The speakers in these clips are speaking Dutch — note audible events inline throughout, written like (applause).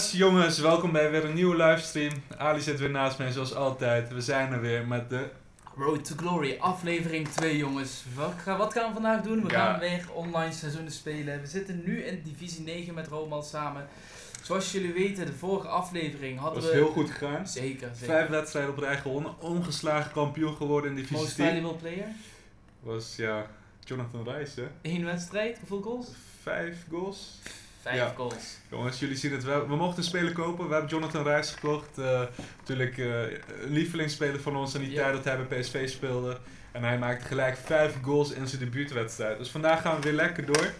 Jongens, welkom bij weer een nieuwe livestream. Ali zit weer naast mij zoals altijd. We zijn er weer met de... Road to Glory, aflevering 2 jongens. Wat, gaan- wat gaan we vandaag doen? We Ja. gaan weer online seizoenen spelen. We zitten nu in divisie 9 met Romal samen. Zoals jullie weten, de vorige aflevering Dat hadden was we... heel goed gegaan. Zeker, zeker. Vijf wedstrijden op rij gewonnen. Ongeslagen kampioen geworden in divisie Most 10. valuable player. Was, ja, Jonathan Rice, hè. Eén wedstrijd, hoeveel goals? Vijf goals. Vijf Ja. goals. Jongens, jullie zien het wel. We mochten een speler kopen. We hebben Jonathan Rice gekocht. Eh, natuurlijk eh, een lievelingsspeler van ons in die tijd dat hij bij PSV speelde. En hij maakte gelijk vijf goals in zijn debuutwedstrijd. Dus vandaag gaan we weer lekker door.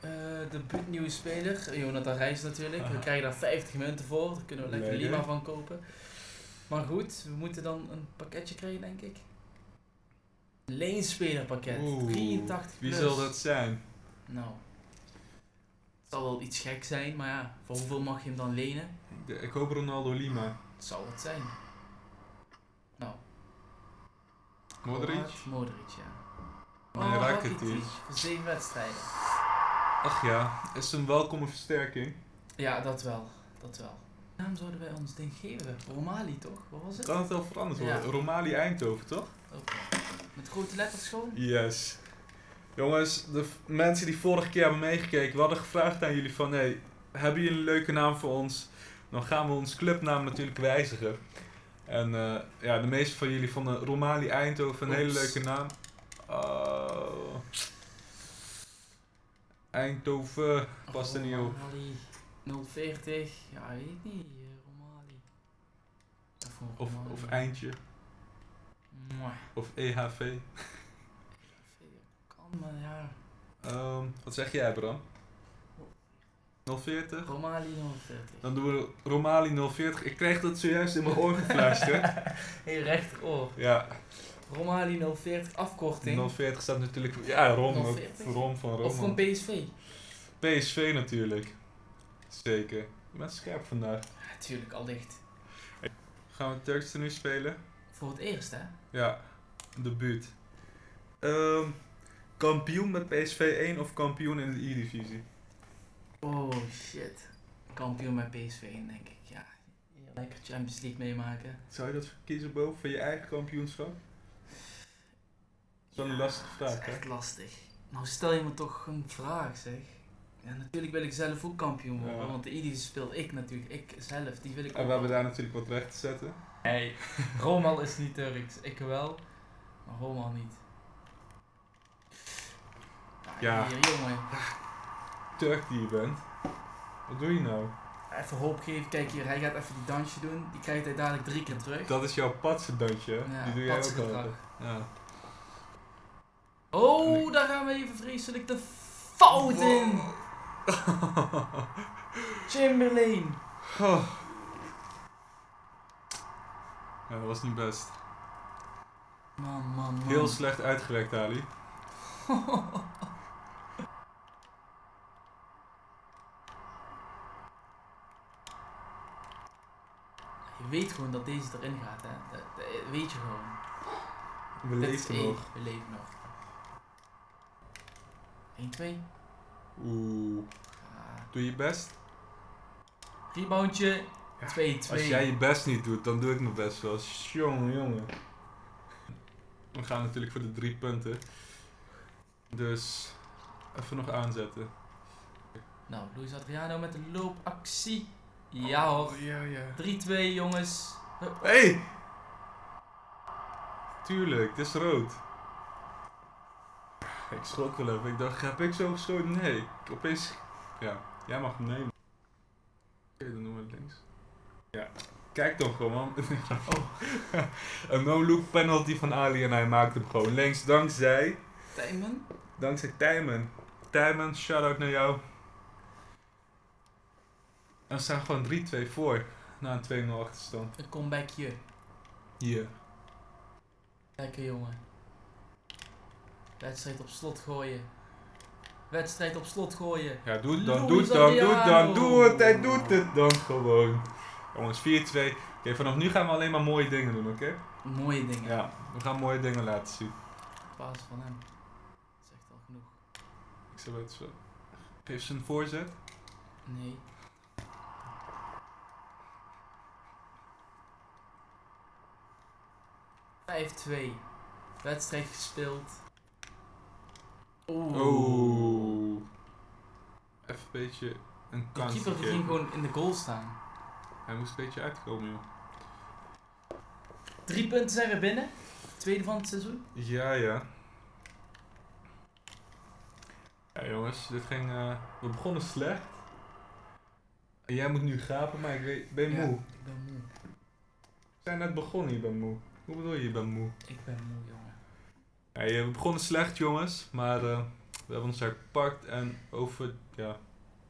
Eh, de nieuwe speler, Jonathan Reis natuurlijk. We krijgen daar 50 munten voor. Daar kunnen we lekker Lekker. Lima van kopen. Maar goed, we moeten dan een pakketje krijgen, denk ik. Leenspelerpakket, Oeh, 83 Wie plus. zal dat zijn? Nou, zal wel iets gek zijn, maar ja, voor hoeveel mag je hem dan lenen? Ik hoop Ronaldo Lima. Het zal het zijn. Nou, Modric? Modric, ja. Nee, Oh, Rakitic. Voor zeven wedstrijden. Ach ja, is een welkome versterking. Ja, dat wel. Dat wel. Naam zouden wij ons ding geven? Romali toch? Wat was het? Kan het wel veranderd worden? Ja. Romali Eindhoven, toch? Oké. Met grote letters gewoon? Yes. Jongens, de mensen die vorige keer hebben meegekeken, we hadden gevraagd aan jullie van, hey, hebben jullie een leuke naam voor ons? Dan gaan we ons clubnaam natuurlijk wijzigen. En eh, ja, de meeste van jullie vonden Romali Eindhoven een hele leuke naam. Oh. Eindhoven past er niet op. Romali 040. Ja, weet ik niet. eh, Romali. Of, Of, Eindje. Mwah. Of EHV. Maar ja. Ehm, wat zeg jij, Bram? 040? Romali 040. Dan doen we Romali 040. Ik kreeg dat zojuist in mijn oor gefluisterd. (laughs) Heel rechteroor. ja, Romali 040 afkorting. 040 staat natuurlijk... Ja, Rom. ook 040? voor Rom van Of Rome. van PSV. PSV natuurlijk. Zeker. Je bent scherp vandaag. Ja, tuurlijk, al licht. Gaan we Turks nu spelen? Voor het eerst, hè? Ja, debuut. Ehm kampioen met PSV 1 of kampioen in de E-divisie? Oh shit. Kampioen met PSV, in, denk ik. Ja, lekker Champions League meemaken. Zou je dat kiezen boven van je eigen kampioenschap? Dat is wel een lastige Dat vraag, is hè? echt lastig. Nou, stel je me toch een vraag, zeg. Ja, natuurlijk wil ik zelf ook kampioen worden, Ja. want de Idis speel ik natuurlijk. Ik zelf, die wil ik En ook we hebben daar natuurlijk wat recht te zetten. Nee, Romal is niet Turks. Ik wel, maar Romal niet. Ja. Hier, jongen. Turk die je bent. Wat doe je nou? Even hoop geven. Kijk hier, hij gaat even die dansje doen. Die krijgt hij dadelijk drie keer terug. Dat is jouw patsendansje, hè? Ja, Die doe jij ook altijd. Ja. Oh, daar gaan we even vreselijk de fout in. (laughs) Chamberlain. Oh. Ja, dat was niet best. Man, man, man. Heel slecht uitgewerkt, Ali. (laughs) weet gewoon dat deze erin gaat, hè. Dat, dat weet je gewoon. We Dit leven één. nog. We leven nog. 1, 2. Oeh. Doe je best? Reboundje. 2, 2. Als jij je best niet doet, dan doe ik mijn best wel. Jongen, jongen. We gaan natuurlijk voor de drie punten. Dus even nog aanzetten. Nou, Luis Adriano met de loopactie. Ja hoor. ja, ja. 3-2 jongens. Hup. Hey! Tuurlijk, het is rood. Ik schrok wel even. Ik dacht, heb ik zo geschoten? Nee. Opeens... Ja, jij mag hem nemen. Oké, dan doen we het links. Ja. Kijk toch gewoon, man. Oh. (laughs) Een no-look penalty van Ali en hij maakt hem gewoon links. Dankzij... Tijmen. Dankzij Tijmen. Tijmen, shout-out naar jou. En we staan gewoon 3-2 voor. Na een 2-0 achterstand. Een comebackje. Hier. Lekker jongen. Wedstrijd op slot gooien. Wedstrijd op slot gooien. Ja, doe het dan, doe het dan, doe het dan, doe het, hij doet het dan gewoon. Jongens, 4-2. Oké, vanaf nu gaan we alleen maar mooie dingen doen, oké? Mooie dingen. Ja, we gaan mooie dingen laten zien. Basis van hem. Dat is echt al genoeg. Ik zou het zo. Heeft ze een voorzet? Nee. 5-2. Wedstrijd gespeeld. Oeh. Oh. Even een beetje een kans keeper die gegeven. ging gewoon in de goal staan. Hij moest een beetje uitkomen, joh. Drie punten zijn er binnen. Tweede van het seizoen. Ja, ja. Ja, jongens, dit ging. eh, we begonnen slecht. En jij moet nu gapen, maar ik weet, ben je Ja. moe? Ik ben moe. We zijn net begonnen, je bent moe. Hoe bedoel je, je bent moe? Ik ben moe, jongen. Ja, we begonnen slecht, jongens, maar eh, we hebben ons herpakt en over, ja,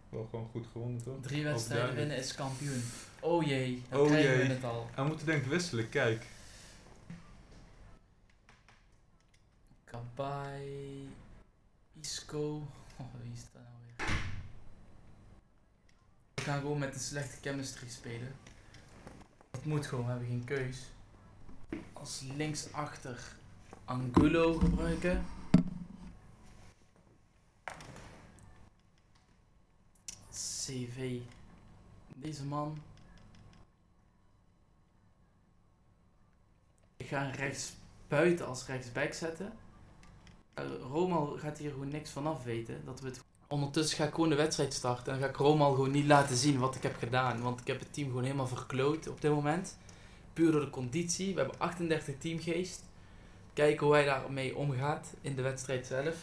wel gewoon goed gewonnen, toch? Drie wedstrijden winnen is kampioen. Oh jee, dan Oh krijgen jee. we het al. En we moeten denk ik wisselen, kijk. Kabai. Isco. Oh, wie is dat nou weer? We gaan gewoon met een slechte chemistry spelen. Dat moet gewoon, we hebben geen keus. Als linksachter Angulo gebruiken. CV. Deze man. Ik ga rechts buiten als rechtsback zetten. Eh, Romal gaat hier gewoon niks vanaf weten. Dat we het... Ondertussen ga ik gewoon de wedstrijd starten. En ga ik Romal gewoon niet laten zien wat ik heb gedaan. Want ik heb het team gewoon helemaal verkloot op dit moment. Puur door de conditie. We hebben 38 teamgeest. Kijken hoe hij daarmee omgaat in de wedstrijd zelf.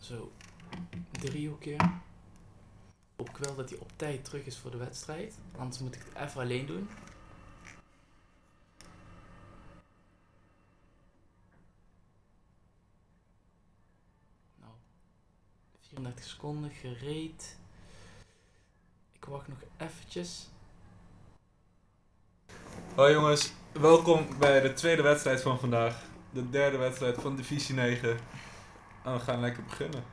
Zo. Driehoekje. Hoop wel dat hij op tijd terug is voor de wedstrijd. Anders moet ik het even alleen doen. Nou, 34 seconden gereed. Ik wacht nog eventjes. Hoi jongens, welkom bij de tweede wedstrijd van vandaag. De derde wedstrijd van Divisie 9. En we gaan lekker beginnen.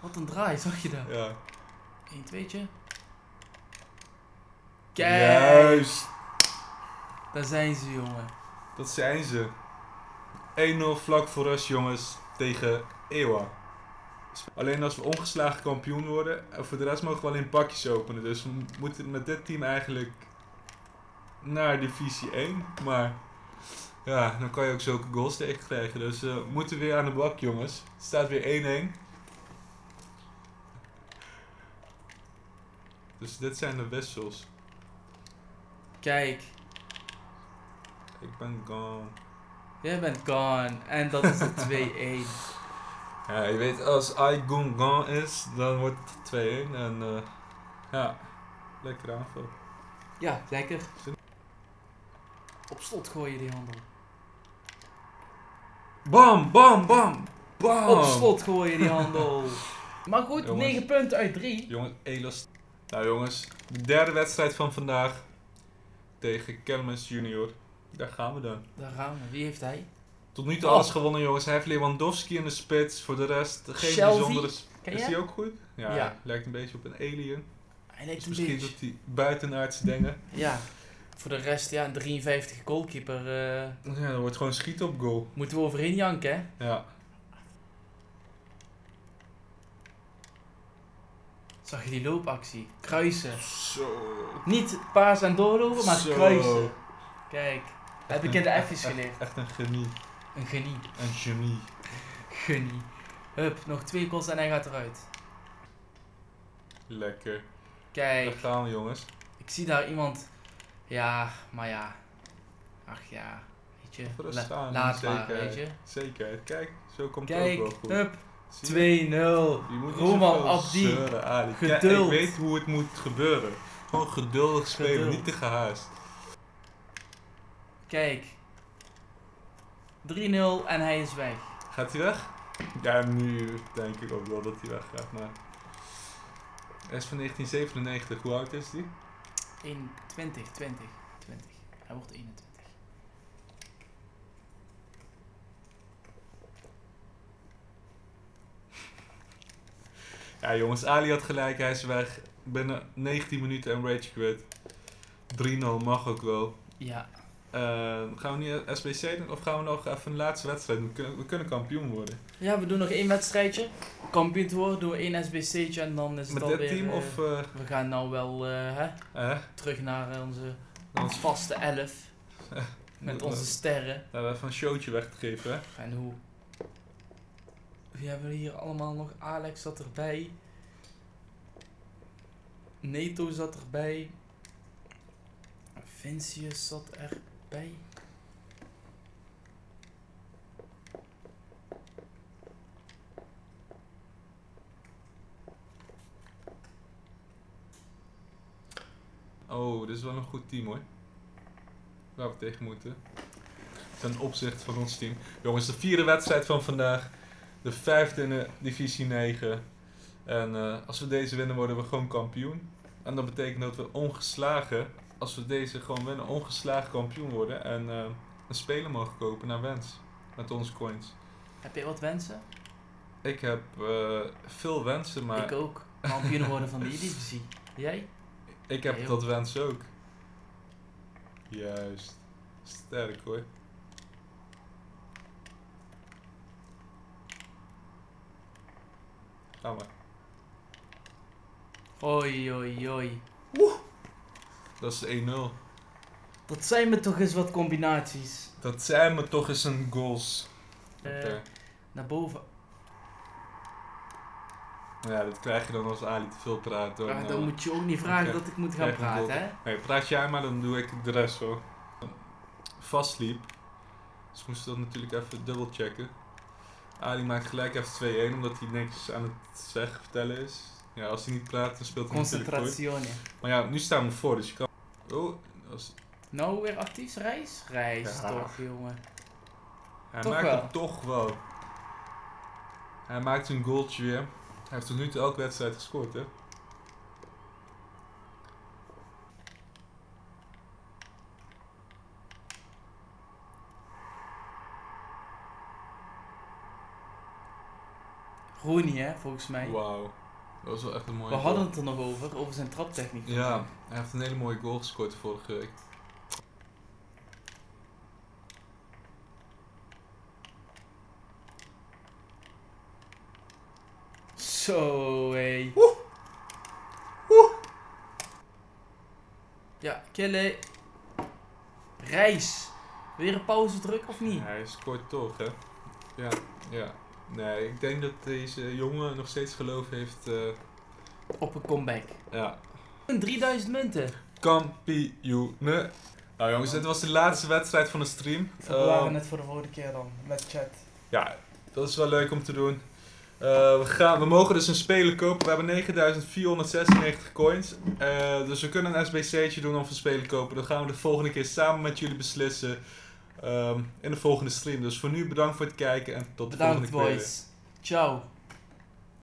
Wat een draai, zag je dat? Ja. 1, 2'tje. Kijk, Juist, daar zijn ze jongen. dat zijn ze. 1-0 vlak voor us jongens tegen Ewa. Alleen als we ongeslagen kampioen worden. En voor de rest mogen we alleen pakjes openen. Dus we moeten met dit team eigenlijk naar divisie 1. Maar ja, dan kan je ook zulke goals tegen krijgen. Dus eh, we moeten weer aan de bak jongens. Het staat weer 1-1. Dus dit zijn de wissels. Kijk, Ik ben gone. jij bent gone. En dat is de (laughs) 2-1. Ja, je weet, als I gone is, dan wordt het 2-1. En eh, ja, lekker aanval. Ja, lekker. Op slot gooi je die handel. Bam, bam, bam, bam. Op slot gooi je die handel. (laughs) Maar goed, Jongens. 9 punten uit 3. Jongens, Elos. Nou jongens, de derde wedstrijd van vandaag tegen Kelmis Junior. Daar gaan we dan. Daar gaan we. Wie heeft hij? Tot nu toe Oh. alles gewonnen jongens. Hij heeft Lewandowski in de spits. Voor de rest geen Shelby? bijzondere... Is die ook goed? Ja, Ja. lijkt een beetje op een alien. Hij lijkt Dus een misschien beetje. doet hij buitenaardse dingen. Ja. Voor de rest, ja, een 53 goalkeeper. eh, Ja, dan wordt gewoon schieten op goal. moeten we overheen janken, hè? Ja. Zag je die loopactie? Kruisen. Zo. Niet paas en doorlopen, maar Zo. kruisen. Kijk, dat heb ik in de F's echt- geleerd. Echt een genie. Een genie. Een genie. Genie. Hup, nog twee goals en hij gaat eruit. Lekker. Daar Kijk, gaan we jongens. ik zie daar iemand. Ja, maar ja. Ach ja, weet je. La- laat maar, weet je. Zekerheid. Kijk, zo komt Kijk, het ook wel goed. hup, Zie je? 2-0. Je moet niet Roman Abdi. zeuren, Ali. Kijk, Geduld. ik weet hoe het moet gebeuren. Gewoon geduldig spelen, Geduld. niet te gehaast. Kijk. 3-0 en hij is weg. Gaat hij weg? Ja, nu denk ik ook wel dat hij weg gaat, maar... Hij is van 1997, hoe oud is hij? In 20, 20, 20. Hij wordt 21. (laughs) Ja jongens, Ali had gelijk, hij is weg. Binnen 19 minuten en rage quit. 3-0 mag ook wel. Ja, Eh, gaan we niet SBC doen of gaan we nog even een laatste wedstrijd doen? We kunnen, we kunnen kampioen worden. Ja, we doen nog één wedstrijdje. Kampioen te worden, doen we één SBC'tje en dan is het Met alweer... dit team eh, of... eh We gaan nou wel eh, hè, eh, terug naar onze dan vaste elf. (laughs) Met onze sterren. we hebben even een showtje weg te geven, hè? En hoe... Wie hebben we hier allemaal nog? Alex zat erbij. Neto zat erbij. Vincius zat erbij. Oh, dit is wel een goed team hoor. Waar we tegen moeten. Ten opzichte van ons team. Jongens, de vierde wedstrijd van vandaag. De vijfde in de divisie 9. En eh, als we deze winnen worden we gewoon kampioen. En dat betekent dat we ongeslagen, als we deze gewoon winnen, ongeslagen kampioen worden. En eh, een speler mogen kopen naar wens. Met onze coins. Heb je wat wensen? Ik heb eh, veel wensen, maar Ik ook. Kampioen worden van die divisie. Jij? Ik heb Heel. dat wens ook. Juist. Sterk hoor. Gaan we. Oei, oei, oei. Dat is 1-0. Dat zijn me toch eens wat combinaties. Dat zijn me toch eens een goals. Eh, Oké. Naar boven. Ja, dat krijg je dan als Ali te veel praat. Dan, dan moet je ook niet vragen dat ik moet gaan praten, hè? Nee, praat jij maar, dan doe ik de rest wel. Vastliep. Dus moesten dat natuurlijk even dubbel checken. Ali maakt gelijk even 2-1, omdat hij niks aan het zeggen, vertellen is. Ja, als hij niet praat, dan speelt hij natuurlijk goed. Concentrazione. Maar ja, nu staan we voor, dus je kan... Oh, Nou, weer actief reis? Reis Ja. toch, jongen. hij Toch maakt wel. het toch wel. Hij maakt een goaltje weer. Hij heeft tot nu toe elke wedstrijd gescoord, hè? Rooney, hè, volgens mij. Wauw. Dat was wel echt een mooie We goal. hadden het er nog over, over zijn traptechniek. Ja, hij heeft een hele mooie goal gescoord vorige week. Zo, hé. Ja, Kille. Reis. Weer een pauze druk of niet? Ja, hij scoort toch, hè? Ja, ja. Nee, ik denk dat deze jongen nog steeds geloof heeft. eh, Op een comeback. ja. 3000 munten. Kampioenen. Nou jongens, dit was de laatste wedstrijd van de stream. We waren Ehm, het voor de volgende keer dan, met chat. ja, dat is wel leuk om te doen. Eh, we, gaan, we mogen dus een speler kopen. We hebben 9496 coins. Eh, dus we kunnen een SBC'tje doen of een speler kopen. Dat gaan we de volgende keer samen met jullie beslissen. Ehm, in de volgende stream. Dus voor nu bedankt voor het kijken en tot de Bedankt volgende keer. boys. Ciao.